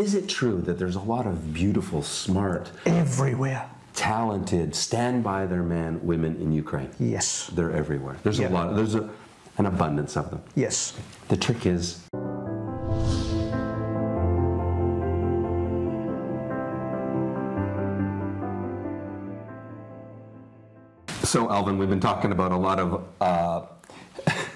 Is it true that there's a lot of beautiful, smart, Everywhere. talented, stand by their man women in Ukraine? Yes. They're everywhere. There's Yeah. a lot. There's a, an abundance of them. Yes. The trick is. So, Alvin, we've been talking about a lot of uh,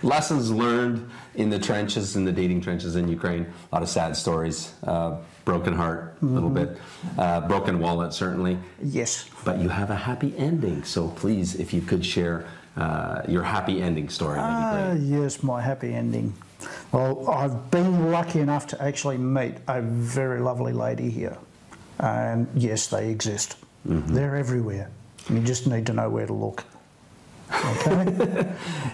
lessons learned in the trenches, in the dating trenches in Ukraine. A lot of sad stories, uh, broken heart, a little bit, uh, broken wallet, certainly. Yes. But you have a happy ending. So, please, if you could share uh, your happy ending story, Ah, yes, my happy ending. Well, I've been lucky enough to actually meet a very lovely lady here. And yes, they exist. Mm-hmm. They're everywhere. You just need to know where to look. Okay?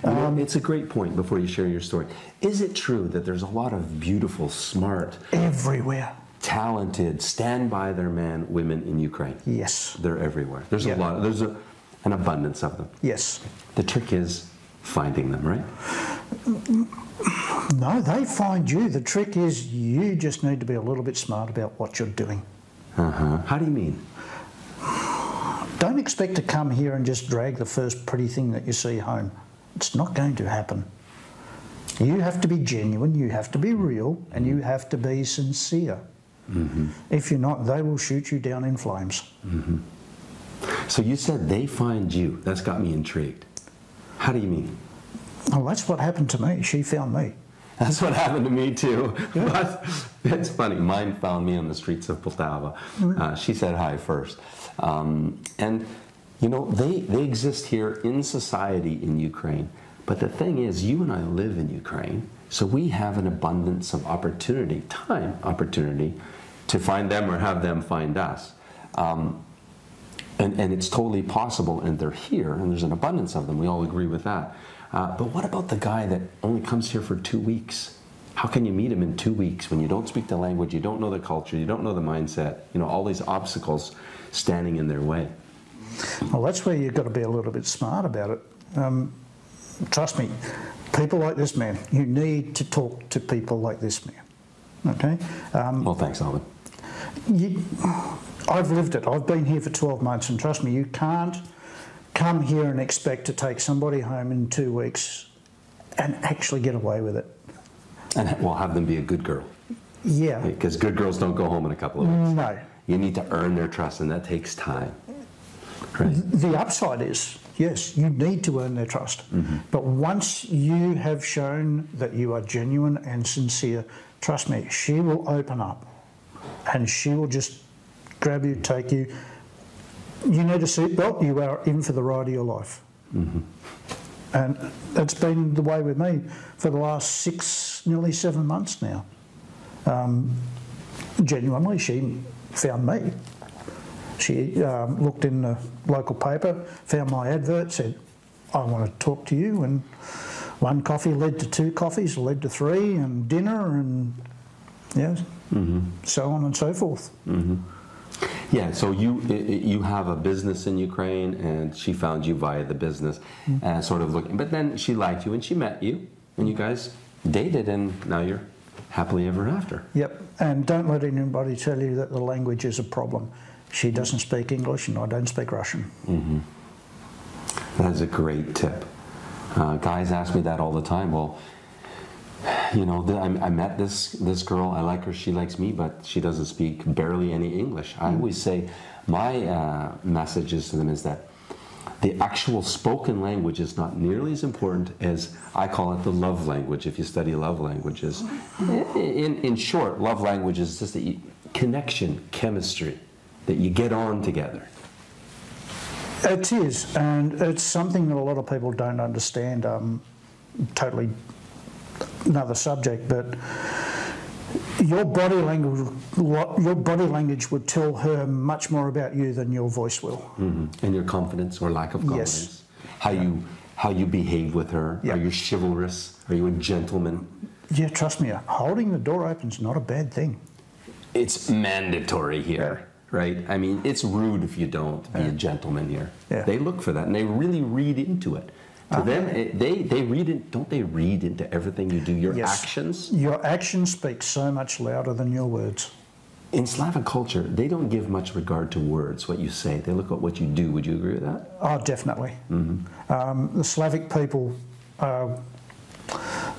Know, it's a great point before you share your story. Is it true that there's a lot of beautiful, smart, everywhere. talented, stand by their man women in Ukraine? Yes. They're everywhere. There's Yeah. a lot. There's a, an abundance of them. Yes. The trick is finding them, right? No, they find you. The trick is you just need to be a little bit smart about what you're doing. Uh huh. How do you mean? Don't expect to come here and just drag the first pretty thing that you see home. It's not going to happen. You have to be genuine, you have to be real, and you have to be sincere. Mm-hmm. If you're not, they will shoot you down in flames. Mm-hmm. So you said they find you. That's got me intrigued. How do you mean? Well, that's what happened to me. She found me. That's what happened to me too. But it's funny. Mine found me on the streets of Poltava. Uh, she said hi first, um, and you know they they exist here in society in Ukraine. But the thing is, you and I live in Ukraine, so we have an abundance of opportunity, time opportunity, to find them or have them find us. Um, and, and it's totally possible, and they're here, and there's an abundance of them. We all agree with that. Uh, but what about the guy that only comes here for two weeks? How can you meet him in two weeks when you don't speak the language, you don't know the culture, you don't know the mindset? You know, all these obstacles standing in their way. Well, that's where you've got to be a little bit smart about it. Um, trust me, people like this man, you need to talk to people like this man. Okay? Um, Well, thanks, Alvin. you, I've lived it. I've been here for 12 months, and trust me, you can't come here and expect to take somebody home in two weeks and actually get away with it. And we'll have them be a good girl. Yeah. Because good girls don't go home in a couple of weeks. No. You need to earn their trust, and that takes time. Right? The upside is, yes, you need to earn their trust. Mm-hmm. But once you have shown that you are genuine and sincere, trust me, she will open up and she will just grab you, take you. You need a seatbelt, you are in for the ride of your life. And it's been the way with me for the last six, nearly seven months now. Um, genuinely, she found me. She um, looked in the local paper, found my advert, said, I want to talk to you. And one coffee led to two coffees, led to three, and dinner, and yeah, so on and so forth. Yeah, so you you have a business in Ukraine, and she found you via the business, and sort of looking. But then she liked you, and she met you, and you guys dated, and now you're happily ever after. Yep, and don't let anybody tell you that the language is a problem. She doesn't speak English, and I don't speak Russian. Mm-hmm. That is a great tip. Uh, guys ask me that all the time. Well, you know, th- I, I met this this girl. I like her. She likes me, but she doesn't speak barely any English. I always say my uh, messages to them is that the actual spoken language is not nearly as important as I call it the love language. If you study love languages, in in short, love language is just a connection, chemistry, that you get on together. It is, and it's something that a lot of people don't understand. Um, totally another subject, but your body language, your body language would tell her much more about you than your voice will. hmm And your confidence or lack of Yes. confidence. How you how you behave with her. Yeah. Are you chivalrous? Are you a gentleman? Yeah, trust me, holding the door open is not a bad thing. It's mandatory here, right? I mean, it's rude if you don't be a gentleman here. Yeah. They look for that and they really read into it. To them, it, they they read it. Don't they read into everything you do? Your Yes. actions. Your actions speak so much louder than your words. in Slavic culture, they don't give much regard to words, what you say. They look at what you do. Would you agree with that? Oh, definitely. Um, the Slavic people, uh,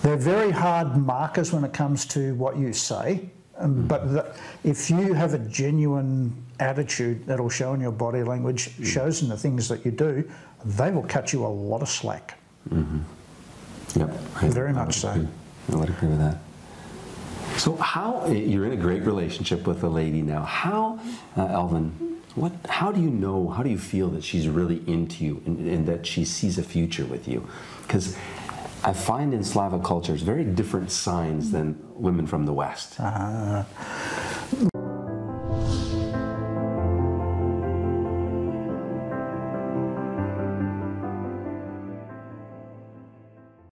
they're very hard markers when it comes to what you say. Um, But the, if you have a genuine attitude that'll show in your body language, shows in the things that you do, they will cut you a lot of slack. Yep. I- Very much so. agree. I would agree with that. So, how you're in a great relationship with a lady now? How, uh, Elvin? What? How do you know? How do you feel that she's really into you and, and that she sees a future with you? Because I find in Slavic cultures very different signs than women from the West. Uh,